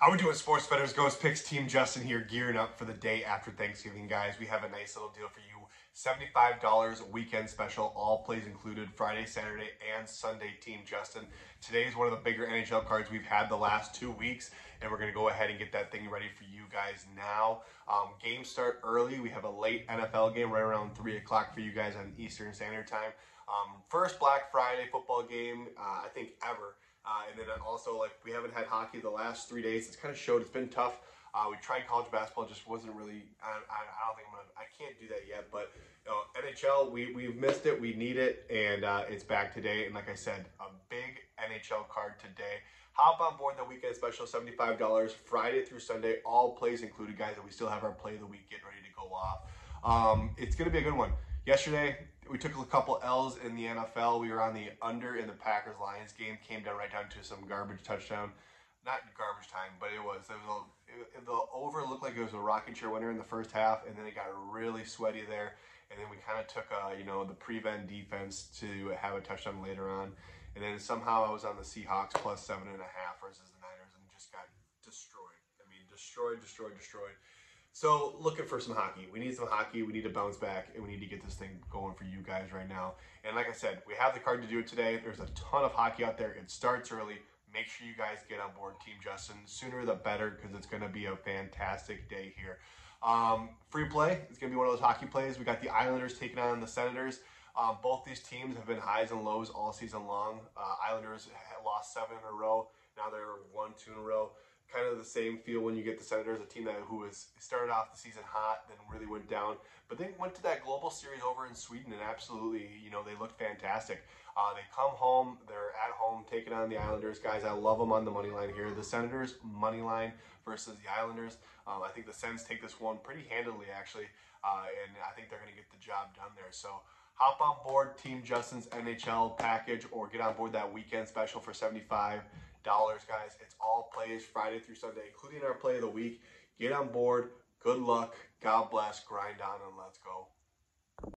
How we doing, sports betters? Ghost Picks Team Justin here, gearing up for the day after Thanksgiving, guys. We have a nice little deal for you. $75 weekend special, all plays included, Friday, Saturday, and Sunday, Team Justin. Today is one of the bigger NHL cards we've had the last two weeks, and we're going to go ahead and get that thing ready for you guys now. Um, games start early. We have a late NFL game right around 3 o'clock for you guys on Eastern Standard Time. Um, first Black Friday football game, uh, I think, ever. Uh, and then also, like, we haven't had hockey the last three days. It's kind of showed it's been tough. Uh, we tried college basketball, just wasn't really. I, I, I, don't think I'm gonna. I can't do that yet. But you know, NHL, we we've missed it. We need it, and uh, it's back today. And like I said, a big NHL card today. Hop on board the weekend special, seventy-five dollars, Friday through Sunday, all plays included, guys. And we still have our play of the week getting ready to go off. Um, it's gonna be a good one. Yesterday, we took a couple L's in the NFL. We were on the under in the Packers Lions game. Came down right down to some garbage touchdown. Not garbage time, but it was. It was a, it, the over looked like it was a rocking chair winner in the first half, and then it got really sweaty there. And then we kind of took, uh, you know, the prevent defense to have a touchdown later on. And then somehow I was on the Seahawks plus seven and a half versus the Niners and just got destroyed. I mean, destroyed, destroyed, destroyed. So looking for some hockey. We need some hockey. We need to bounce back, and we need to get this thing going for you guys right now. And like I said, we have the card to do it today. There's a ton of hockey out there. It starts early. Make sure you guys get on board Team Justin. Sooner the better, because it's going to be a fantastic day here. Um, free play. It's going to be one of those hockey plays. We got the Islanders taking on the Senators. Um, both these teams have been highs and lows all season long. Uh, Islanders lost seven in a row. Now they're one, two in a row kind of the same feel when you get the Senators, a team that who was started off the season hot, then really went down, but then went to that global series over in Sweden and absolutely, you know, they looked fantastic. Uh, they come home, they're at home taking on the Islanders, guys. I love them on the money line here. The Senators money line versus the Islanders. Um, I think the Sens take this one pretty handily, actually, uh, and I think they're going to get the job done there. So hop on board Team Justin's NHL package or get on board that weekend special for 75 dollars, guys. It's all plays Friday through Sunday, including our play of the week. Get on board. Good luck. God bless. Grind on and let's go.